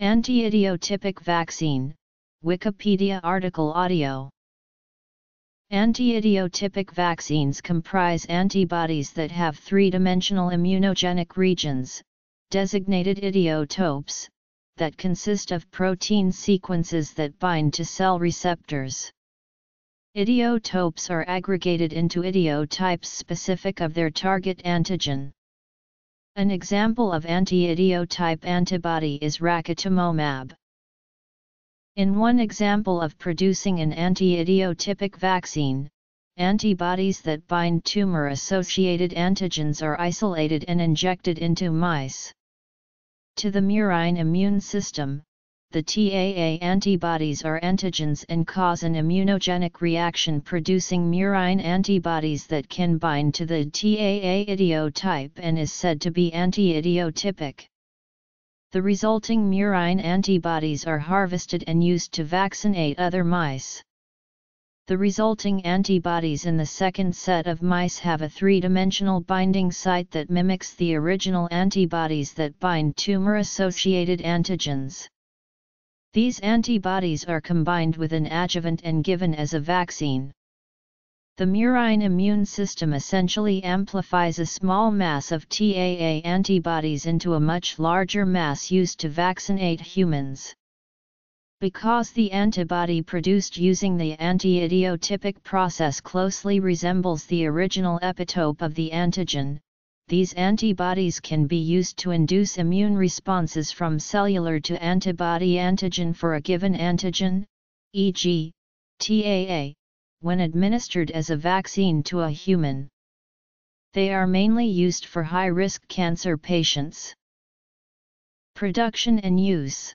Anti-idiotypic vaccine, Wikipedia article audio. Anti-idiotypic vaccines comprise antibodies that have three-dimensional immunogenic regions, designated idiotopes, that consist of protein sequences that bind to cell receptors. Idiotopes are aggregated into idiotypes specific of their target antigen. An example of anti-idiotype antibody is racatumomab. In one example of producing an anti-idiotypic vaccine, antibodies that bind tumor-associated antigens are isolated and injected into mice. To the murine immune system, the TAA antibodies are antigens and cause an immunogenic reaction producing murine antibodies that can bind to the TAA idiotype and is said to be anti-idiotypic. The resulting murine antibodies are harvested and used to vaccinate other mice. The resulting antibodies in the second set of mice have a three-dimensional binding site that mimics the original antibodies that bind tumor-associated antigens. These antibodies are combined with an adjuvant and given as a vaccine. The murine immune system essentially amplifies a small mass of TAA antibodies into a much larger mass used to vaccinate humans. Because the antibody produced using the anti-idiotypic process closely resembles the original epitope of the antigen, these antibodies can be used to induce immune responses from cellular to antibody antigen for a given antigen, e.g., TAA, when administered as a vaccine to a human. They are mainly used for high-risk cancer patients. Production and use